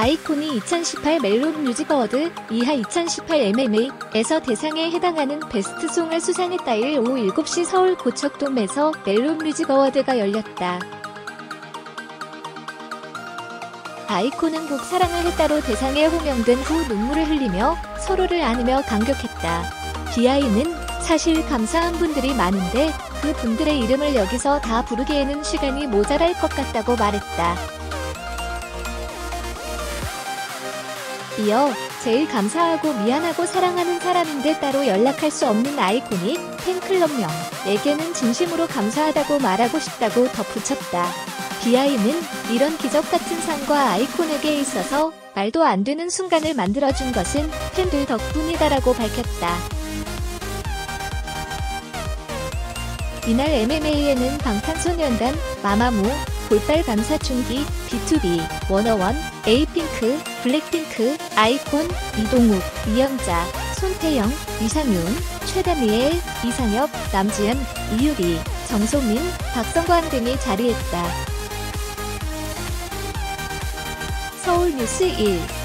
아이콘이 2018 멜론 뮤직 어워드 이하 2018 MMA에서 대상에 해당하는 베스트송을 수상했다. 일 오후 7시 서울 고척돔에서 멜론 뮤직 어워드가 열렸다. 아이콘은 곡 사랑을 했다로 대상에 호명된 후 눈물을 흘리며 서로를 안으며 감격했다. 비아이는 사실 감사한 분들이 많은데 그 분들의 이름을 여기서 다 부르기에는 시간이 모자랄 것 같다고 말했다. 이어 제일 감사하고 미안하고 사랑하는 사람인데 따로 연락할 수 없는 아이콘이 팬클럽명에게는 진심으로 감사하다고 말하고 싶다고 덧붙였다. 비아이는 이런 기적 같은 상과 아이콘에게 있어서 말도 안 되는 순간을 만들어준 것은 팬들 덕분이다라고 밝혔다. 이날 MMA에는 방탄소년단, 마마무, 볼빨 감사춘기, B2B, 워너원, 에이핑크, 블랙핑크, 아이콘, 이동욱, 이영자, 손태영, 이상윤, 최다미엘, 이상엽, 남지은, 이유리, 정소민, 박성광 등이 자리했다. 서울뉴스 1